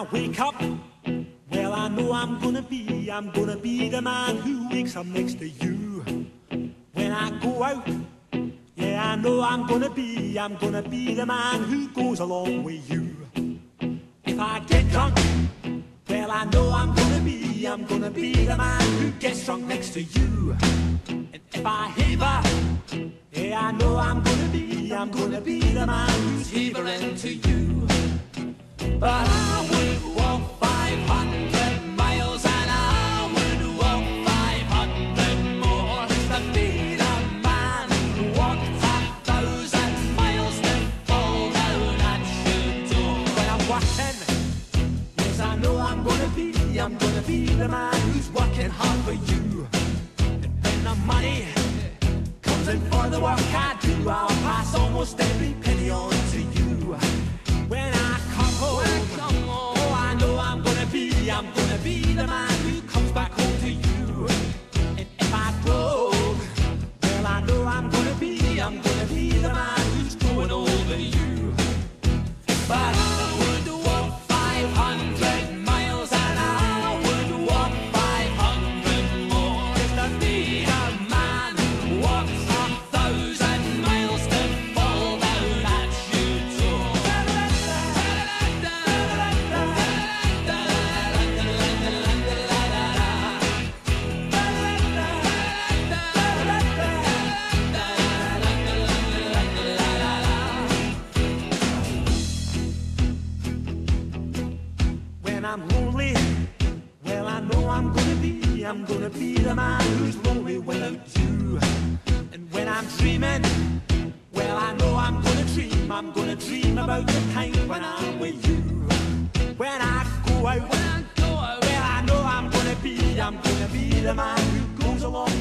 I wake up, well, I know I'm gonna be, I'm gonna be the man who wakes up next to you. When I go out, yeah, I know I'm gonna be, I'm gonna be the man who goes along with you. If I get drunk, well, I know I'm gonna be, I'm gonna be the man who gets drunk next to you. And if I heaver, yeah, I know I'm gonna be, I'm gonna be the man who's heavering to you. But I When I'm yes, I know I'm gonna be, I'm gonna be the man who's working hard for you. And when the money comes in for the work I do, I'll pass almost every penny on to you. When I come home, oh, I know I'm gonna be, I'm gonna When I'm lonely, well, I know I'm gonna be, I'm gonna be the man who's lonely without you. And when I'm dreaming, well, I know I'm gonna dream, I'm gonna dream about the time when I'm with you. When I go out, when I go out, well, I know I'm gonna be, I'm gonna be the man who goes along.